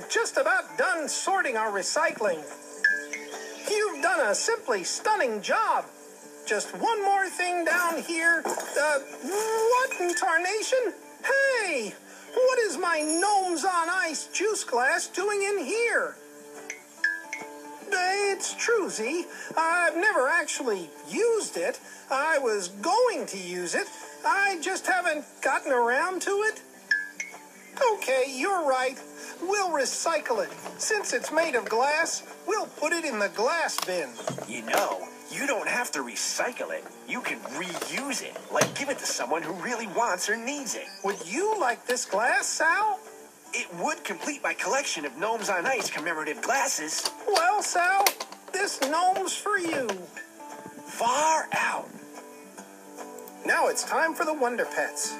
We're just about done sorting our recycling. You've done a simply stunning job. Just one more thing down here. Uh, what in tarnation? Hey, what is my Gnomes on Ice juice glass doing in here? It's true, Z. I've never actually used it. I was going to use it. I just haven't gotten around to it. Okay, you're right. We'll recycle it. Since it's made of glass, we'll put it in the glass bin. You know, you don't have to recycle it. You can reuse it, like give it to someone who really wants or needs it. Would you like this glass, Sal? It would complete my collection of Gnomes on Ice commemorative glasses. Well, Sal, this gnome's for you. Far out. Now it's time for the Wonder Pets.